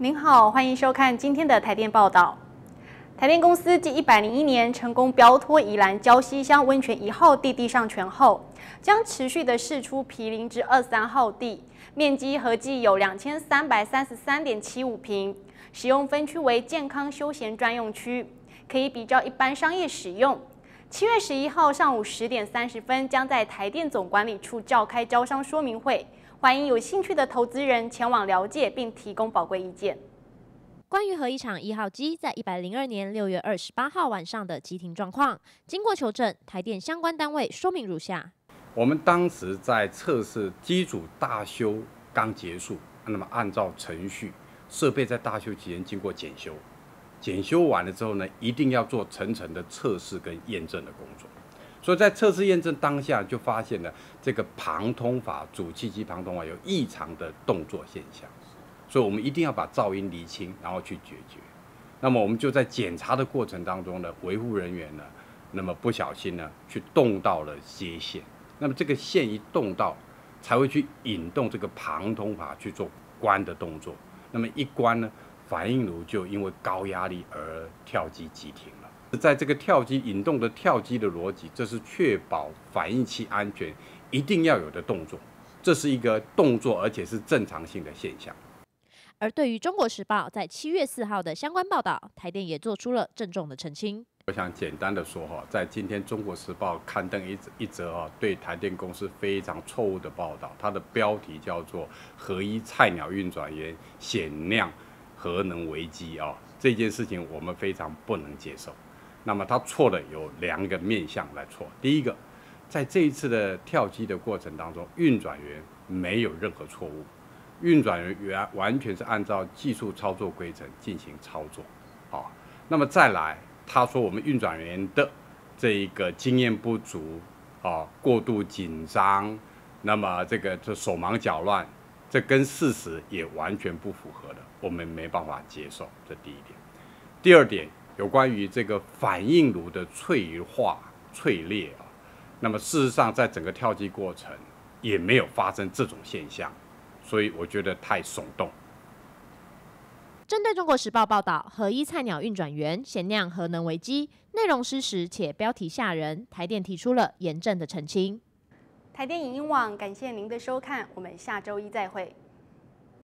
您好，欢迎收看今天的台电报道。台电公司继一百零一年成功标脱宜兰礁溪乡温泉一号地地上权后，将持续的释出毗邻至二三号地，面积合计有两千三百三十三点七五平，使用分区为健康休闲专用区，可以比较一般商业使用。七月十一号上午十点三十分，将在台电总管理处召开招商说明会。欢迎有兴趣的投资人前往了解，并提供宝贵意见。关于核一厂一号机在一百零二年六月二十八号晚上的急停状况，经过求证，台电相关单位说明如下：我们当时在测试机组大修刚结束，那么按照程序，设备在大修期间经过检修，检修完了之后呢，一定要做层层的测试跟验证的工作。所以在测试验证当下，就发现了这个旁通法主气机旁通法有异常的动作现象，所以我们一定要把噪音厘清，然后去解决。那么我们就在检查的过程当中呢，维护人员呢，那么不小心呢，去动到了接线，那么这个线一动到，才会去引动这个旁通法去做关的动作，那么一关呢，反应炉就因为高压力而跳机急停了。在这个跳机引动的跳机的逻辑，这是确保反应器安全一定要有的动作，这是一个动作，而且是正常性的现象。而对于中国时报在七月四号的相关报道，台电也做出了郑重的澄清。我想简单的说哈，在今天中国时报刊登一一则哈对台电公司非常错误的报道，它的标题叫做“合一菜鸟运转员显酿核能危机”啊，这件事情我们非常不能接受。那么他错的有两个面向来错。第一个，在这一次的跳机的过程当中，运转员没有任何错误，运转员完全是按照技术操作规程进行操作。好，那么再来，他说我们运转员的这一个经验不足，啊，过度紧张，那么这个就手忙脚乱，这跟事实也完全不符合的，我们没办法接受。这第一点。第二点。有关于这个反应炉的脆化、脆裂啊，那么事实上在整个跳机过程也没有发生这种现象，所以我觉得太耸动。针对中国时报报道核一菜鸟运转员险酿核能危机，内容失实且标题吓人，台电提出了严正的澄清。台电影音网感谢您的收看，我们下周一再会。